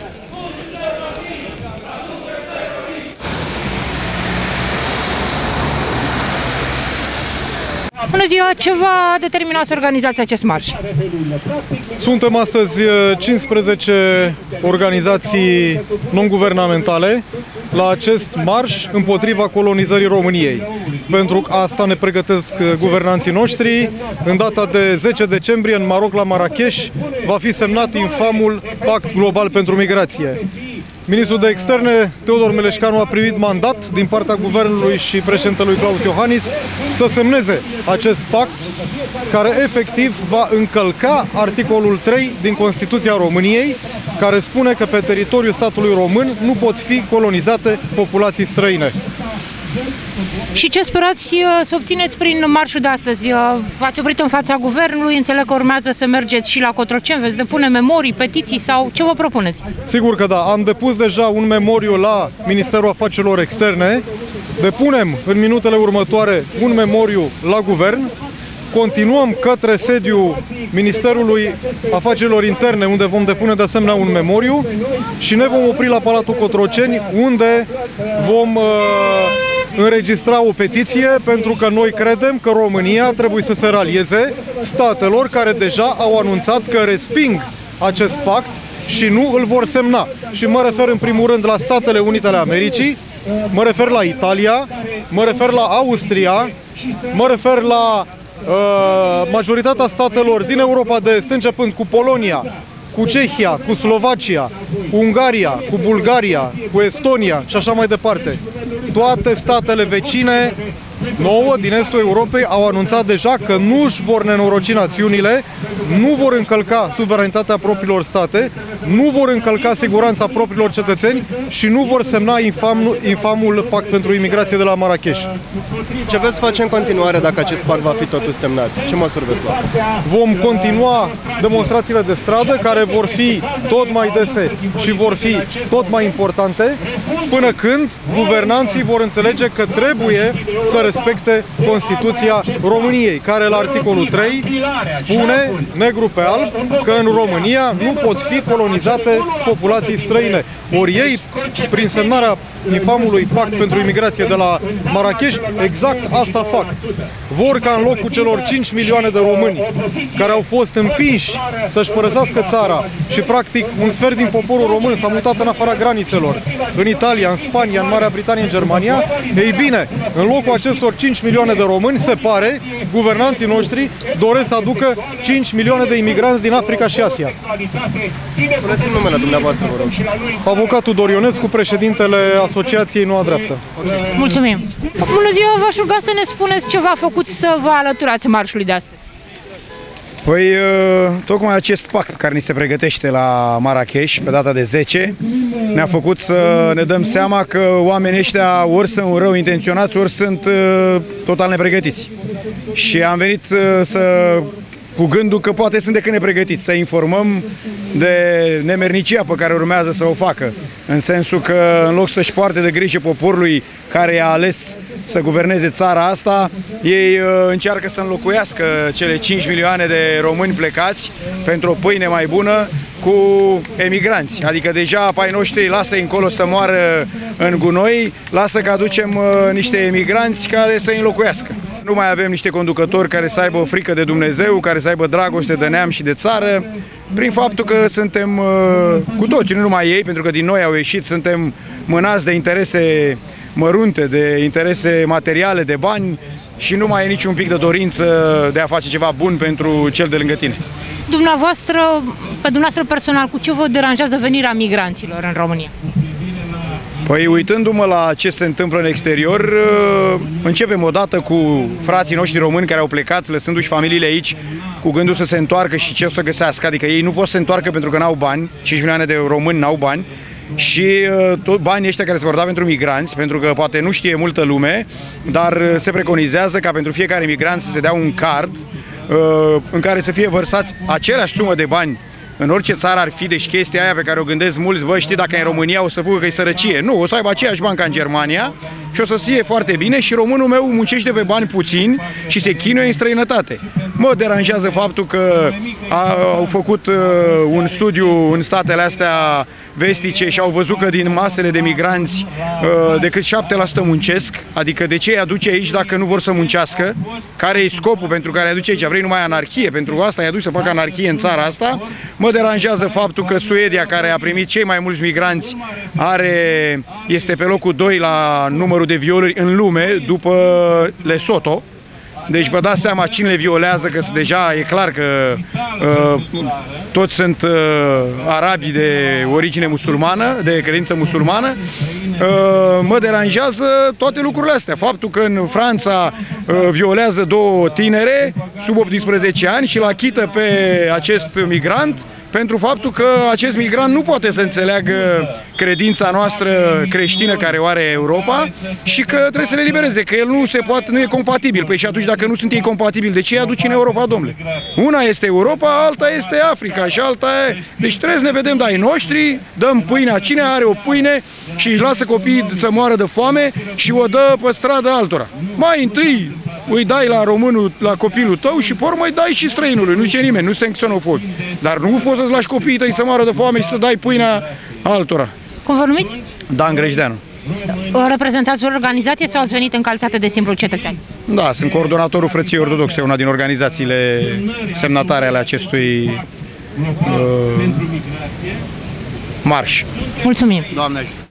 Right. Bună ziua, ce v-a determinat să organizați acest marș? Suntem astăzi 15 organizații non-guvernamentale la acest marș împotriva colonizării României. Pentru asta ne pregătesc guvernanții noștri. În data de 10 decembrie, în Maroc, la Marrakesh, va fi semnat infamul Pact Global pentru Migrație. Ministrul de Externe, Teodor Meleșcanu, a primit mandat din partea guvernului și președintelui Claus Iohannis să semneze acest pact care efectiv va încălca articolul 3 din Constituția României, care spune că pe teritoriul statului român nu pot fi colonizate populații străine. Și ce sperați uh, să obțineți prin marșul de astăzi? Uh, v-ați oprit în fața guvernului, înțeleg că urmează să mergeți și la Cotrocen, veți depune memorii, petiții sau ce vă propuneți? Sigur că da, am depus deja un memoriu la Ministerul Afacerilor Externe, depunem în minutele următoare un memoriu la guvern, continuăm către sediul Ministerului Afacerilor Interne, unde vom depune de asemenea un memoriu și ne vom opri la Palatul Cotroceni, unde vom uh, înregistra o petiție pentru că noi credem că România trebuie să se ralieze statelor care deja au anunțat că resping acest pact și nu îl vor semna. Și mă refer în primul rând la Statele Unite ale Americii, mă refer la Italia, mă refer la Austria, mă refer la uh, majoritatea statelor din Europa de Est, începând cu Polonia, cu Cehia, cu Slovacia, cu Ungaria, cu Bulgaria, cu Estonia și așa mai departe. Toate statele vecine nouă din estul Europei au anunțat deja că nu își vor nenoroci națiunile, nu vor încălca suveranitatea propriilor state, nu vor încălca siguranța propriilor cetățeni și nu vor semna infamul, infamul pact pentru imigrație de la Marrakesh. Ce veți face în continuare dacă acest pact va fi totuși semnat? Ce măsuri veți lua? Vom continua demonstrațiile de stradă care vor fi tot mai dese și vor fi tot mai importante până când guvernanții vor înțelege că trebuie să respecte Constituția României, care la articolul 3 spune, negru pe alb, că în România nu pot fi colonizate populații străine. Ori ei, prin semnarea infamului pact pentru imigrație de la Marrakesh, exact asta fac. Vor ca în locul celor 5 milioane de români care au fost împinși să-și părăsească țara și practic un sfert din poporul român s-a mutat în afara granițelor, în Italia, în Spania, în Marea Britanie, în Germania, ei bine, în locul acestor 5 milioane de români, se pare, guvernanții noștri doresc să aducă 5 milioane de imigranți din Africa și Asia. Spuneți-mi numele dumneavoastră, vă rog. Avocatul Dorionescu, președintele Asociației Noua Dreaptă. Mulțumim! Bună ziua, v-aș ruga să ne spuneți ce v-a făcut să vă alăturați marșului de astăzi. Păi, tocmai acest pact care ni se pregătește la Marrakesh pe data de 10 ne-a făcut să ne dăm seama că oamenii ăștia ori sunt rău intenționați, ori sunt total nepregătiți. Și am venit să cu gândul că poate sunt decât nepregătiți, să informăm de nemernicia pe care urmează să o facă. În sensul că în loc să-și poarte de grijă poporului care a ales să guverneze țara asta, ei uh, încearcă să înlocuiască cele 5 milioane de români plecați pentru o pâine mai bună cu emigranți. Adică deja pai noștri lasă încolo să moară în gunoi, lasă că aducem uh, niște emigranți care să înlocuiască. Nu mai avem niște conducători care să aibă o frică de Dumnezeu, care să aibă dragoste de neam și de țară, prin faptul că suntem uh, cu toți, nu numai ei, pentru că din noi au ieșit, suntem mânați de interese mărunte, de interese materiale, de bani și nu mai e niciun pic de dorință de a face ceva bun pentru cel de lângă tine. Dumneavoastră, pe dumneavoastră personal, cu ce vă deranjează venirea migranților în România? Păi uitându-mă la ce se întâmplă în exterior, uh, începem odată cu frații noștri români care au plecat, lăsându-și familiile aici, cu gândul să se întoarcă și ce o să găsească. Adică ei nu pot să se întoarcă pentru că n-au bani, 5 milioane de români n-au bani, și uh, tot banii ăștia care se vor da pentru migranți, pentru că poate nu știe multă lume, dar uh, se preconizează ca pentru fiecare migrant să se dea un card în care să fie vărsați aceleași sumă de bani în orice țară ar fi, deci chestia aia pe care o gândesc mulți, bă, știi, dacă în România o să fugă că e sărăcie. Nu, o să aibă aceeași bancă în Germania și o să fie foarte bine și românul meu muncește pe bani puțini și se chinuie în străinătate. Mă deranjează faptul că a, au făcut uh, un studiu în statele astea vestice și au văzut că din masele de migranți uh, decât 7% muncesc, adică de ce îi aduce aici dacă nu vor să muncească? Care e scopul pentru care îi aduce aici? Vrei numai anarhie? Pentru asta îi aduce să facă anarhie în țara asta? Mă deranjează faptul că Suedia, care a primit cei mai mulți migranți, are, este pe locul 2 la numărul de violuri în lume, după Lesotho. Deci vă dați seama cine le violează, că deja e clar că uh, toți sunt uh, arabi de origine musulmană, de credință musulmană. Uh, mă deranjează toate lucrurile astea. Faptul că în Franța uh, violează două tinere sub 18 ani și l achită pe acest migrant pentru faptul că acest migrant nu poate să înțeleagă credința noastră creștină care o are Europa și că trebuie să le libereze, că el nu se poate, nu e compatibil. Păi și atunci dacă nu sunt ei compatibili, de ce îi aduci în Europa, domnule? Una este Europa, alta este Africa și alta e... Deci trebuie să ne vedem, da, ai noștri, dăm pâinea, cine are o pâine și își lasă copiii să moară de foame și o dă pe stradă altora. Mai întâi îi dai la românul, la copilul tău și pe urmă îi dai și străinului, nu ce nimeni, nu suntem xenofobi. Dar nu poți să-ți lași copiii tăi să moară de foame și să dai pâinea altora. Cum vă numiți? Dan Grejdeanu. O reprezentați o organizație sau ați venit în calitate de simplu cetățean? Da, sunt coordonatorul Frăției Ortodoxe, una din organizațiile semnatare ale acestui uh, marș. Mulțumim! Doamne ajută!